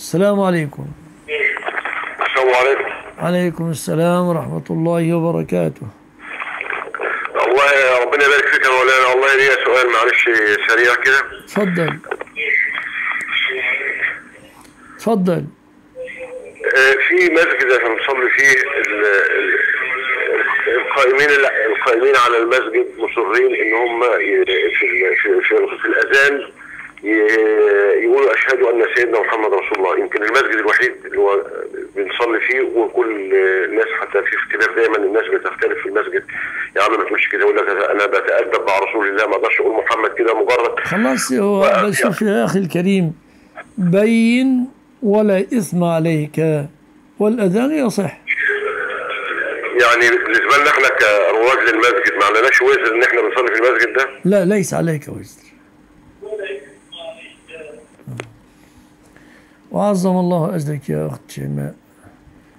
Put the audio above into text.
السلام عليكم. السلام عليكم. عليكم السلام ورحمة الله وبركاته. الله ربنا يبارك فيك يا مولانا. والله ليا سؤال معلش سريع كده. تفضل. تفضل. آه، في مسجد إحنا بنصلي فيه ال- ال- القائمين القائمين على المسجد مصرين إن هم في في في, في الأذان أشهد أن سيدنا محمد رسول الله. يمكن المسجد الوحيد اللي هو بنصلي فيه وكل الناس حتى في اختلاف دايما الناس بتختلف في المسجد. يا عم ما تقولش كده يقول لك أنا بتأدب مع رسول الله ما أقدرش أقول محمد كده مجرد. خلاص هو بس شوف يا أخي الكريم بين ولا إثم عليك والأذان يصح. يعني بالنسبة لنا إحنا كرواد للمسجد ما عندناش وزر إن إحنا بنصلي في المسجد ده؟ لا ليس عليك وزر Ve azzamallahu ezreki ya ahd şeyme.